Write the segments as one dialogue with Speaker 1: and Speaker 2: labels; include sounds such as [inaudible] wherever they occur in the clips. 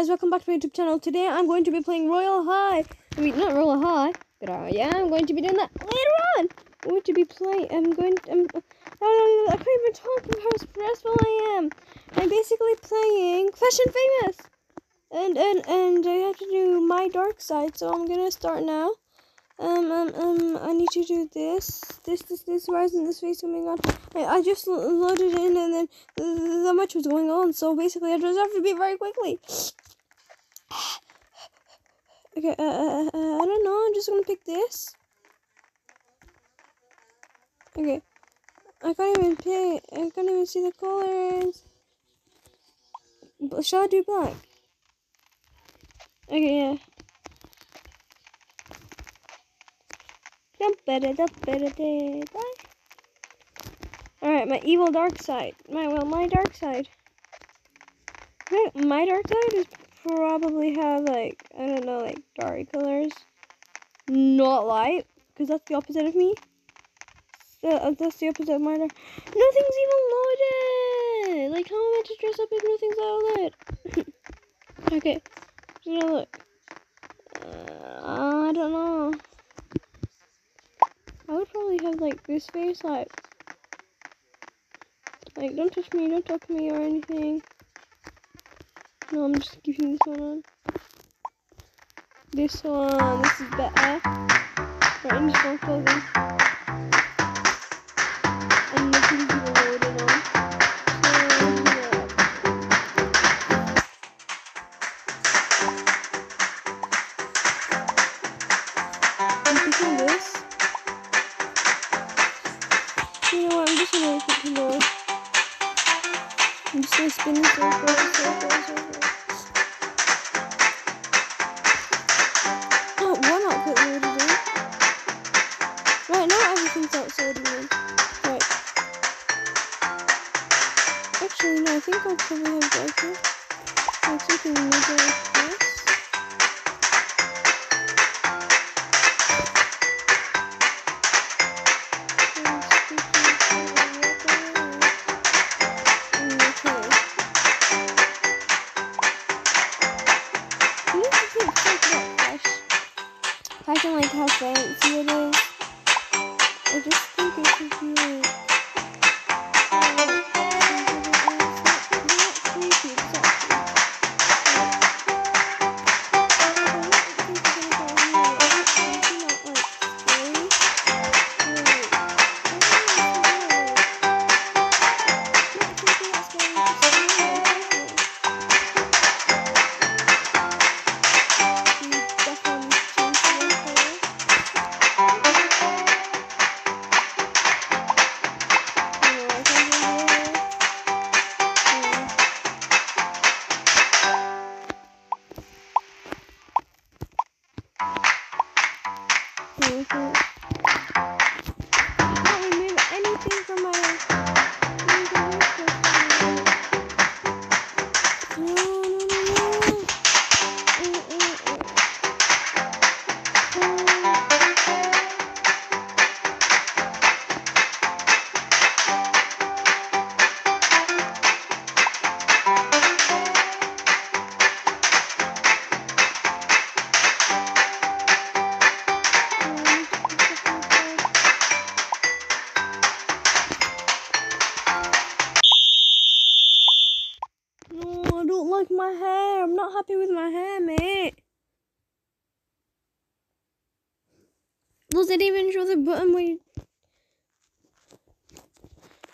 Speaker 1: guys, welcome back to my YouTube channel. Today I'm going to be playing Royal High. I mean, not Royal High, but uh, yeah, I'm going to be doing that later on. I'm going to be playing, I'm going, I'm, I, I can't even talk about how stressful I am. I'm basically playing Fashion Famous. And, and, and I have to do my dark side, so I'm going to start now. Um, um, um, I need to do this, this, this, this, why isn't this face coming on? I, I just loaded in and then that much was going on, so basically I just have to be very quickly. Okay, uh, uh, uh, I don't know, I'm just gonna pick this. Okay, I can't even pick, I can't even see the colors. Shall I do black? Okay, yeah. Alright, my evil dark side. My well my dark side. My dark side is probably have like I don't know, like dark colors. Not light, because that's the opposite of me. So, uh, that's the opposite of dark. Nothing's even loaded! Like how am I to dress up if nothing's loaded? [laughs] okay. So now look. Uh, I don't know. I would probably have like this face like like don't touch me, don't talk to me or anything. No, I'm just keeping this one on. This one, this is better. Right, I'm just going picking this. You know what? I'm just gonna it. I'm just gonna spin in circles, circles, circles. Actually, no, I think I'll probably have darker. Like something major like this. I can like how fancy it is. I just think it should be. Happy with my hair, mate. Does it even show the button where you...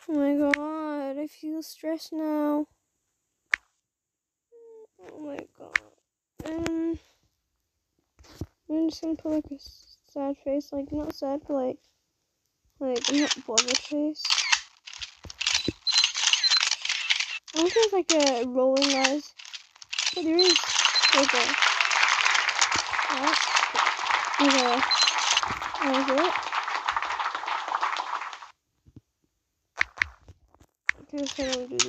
Speaker 1: Oh my god, I feel stressed now. Oh my god. Um, I'm just gonna put like a sad face, like not sad, but like, like not bothered face. I think it's like a rolling eyes. But there is what is it? Okay.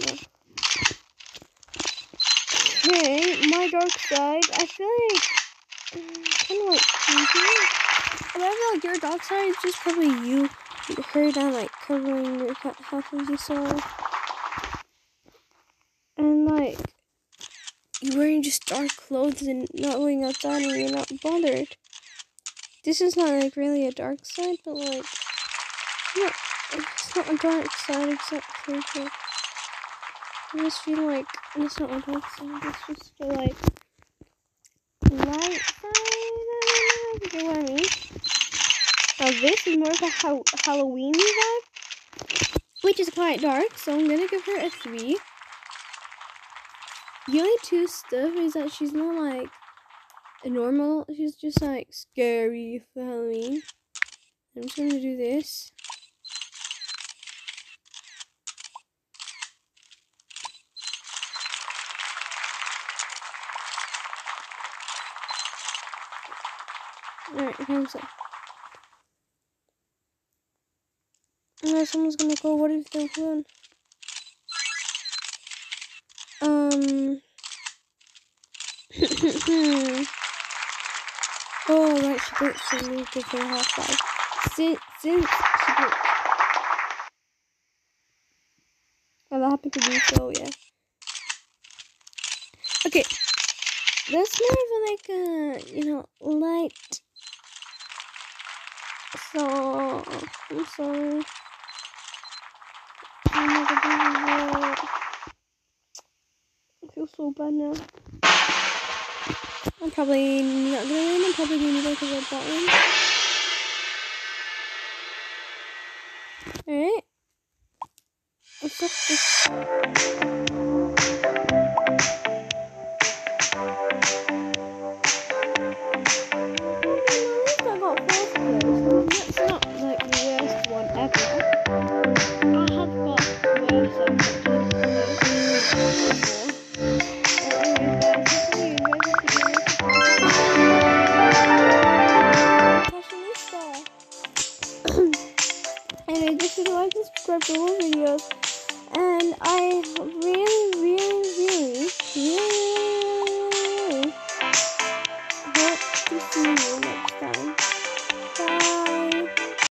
Speaker 1: Okay, my dark side. I feel like [sighs] kind of like I feel like your dark side is just probably you, her down like covering your half of your soul. And like you're wearing just dark clothes and not going outside and you're not bothered. This is not like really a dark side, but like, yeah, it's not a dark side exactly. But I just feel like it's not a dark side. It's just a like light side. Know you get what I mean. Now this is more of a ha- Halloween vibe, which is quite dark. So I'm gonna give her a three. The only two stuff is that she's not like a normal. She's just like scary for Halloween. I'm just gonna do this. Alright, here's it. No, someone's gonna go. What if they win? Um. Hmm. oh, right, she broke some me give her five. Since, since she broke. Well, that happened to me, so yeah. Okay. That's more of like a, you know, light. So, I'm sorry. I'm not gonna do I feel so bad now. I'm probably not gonna win. I'm probably gonna like a red button. Alright. Up I just to like and subscribe for more videos. And I really, really, really, really